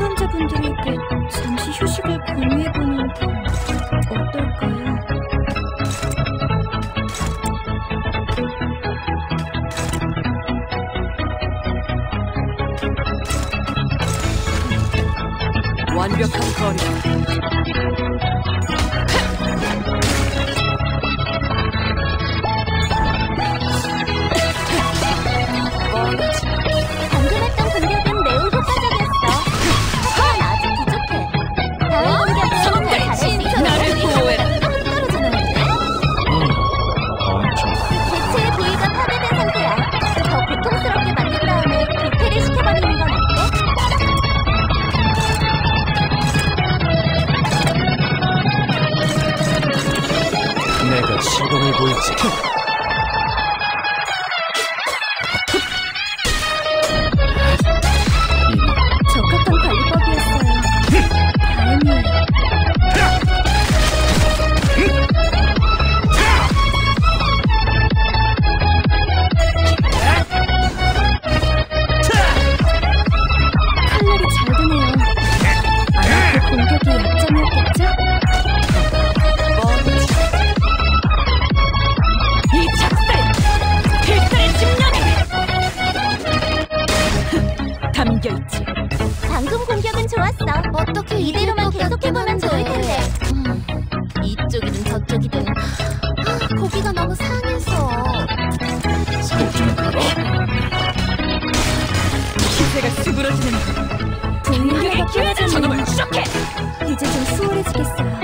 수감자분들에게 잠시 휴식을 권유해보는 게 어떨까요? 완벽한 거리. 공격은 더 잘할 수 있어. 나를? 엄청 개체의 부위가 파괴된 상태야. 더 고통스럽게 만든 다음에 부패를 시켜버리는 건 어때? 내가 시범을 보이지. 방금 공격은 좋았어. 어떻게 이대로만 계속해보면 좋을 텐데. 음, 이쪽이든 저쪽이든. 아, 고기가 너무 상해서. 살좀 가라. 기세가 수그러지는 분명히 기회를 저놈을 추적해! 이제 좀 수월해지겠어요.